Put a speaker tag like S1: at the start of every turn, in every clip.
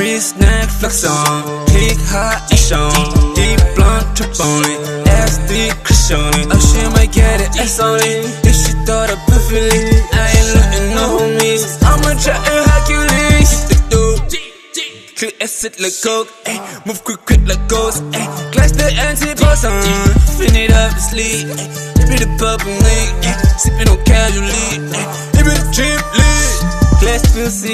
S1: Wrist snack flex on, kick hot ash on, deep blunt trip on it, ass. Oh she might get it, ass on. If she thought of perfectly, I ain't looking no homies. I'ma try and Hercules. Click acid like coke, ayy. Move quick, quick like ghost, ayy. Glass the anti-poison, fin it up to sleep. Eh? Give me the purple lean. Sipping on casually, ayy.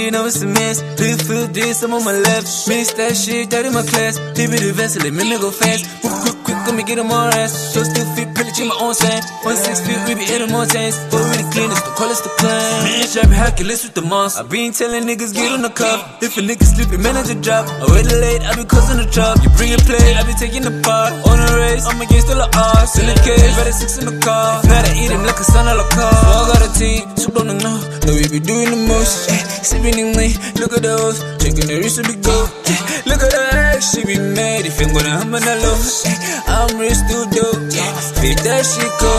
S1: Feel see, know it's a mess. Please feel this, I'm on my left. Miss that shit, that in my class. Tip the vessel, let me go fast. Move quick, quick, let me get them all ass. So still fit, pillage in my own sand. One six feet, we be hitting more tanks. But we the cleanest, the coldest, the plan. Me and Trap Hercules with the monster. I been telling niggas, get on the cup. If a nigga sleeping, man, I just drop. I wait late, I be causing the chop. You bring a play, I be taking the part. On the race, I'm against all the odds. In the cage, better six in the car. Now I eat him like a son of a car. So I got a team, on the know. Know we be doing the most. Eh, sipping in lean, look at those. Checking the wrist be go. Eh, look at her, she be mad if I'm gonna the low. Eh, I'm rich, still dope. Eh, that shit go.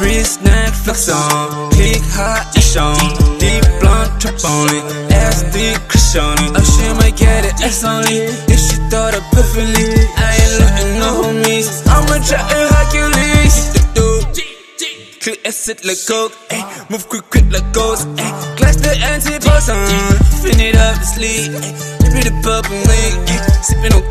S1: Wrist snack flex on, kick hot ash on, deep blunt trip on it, ass deep crush on it. Oh she might get it, ass on it. If she thought of perfectly, I ain't looking no homies. I'ma try and Hercules. Click acid like coke, ayy. Move quick, quick like ghost, ayy. Glass the anti-poison, eh? fin it up to sleep, ayy. Give me the purple ayy. Sipping on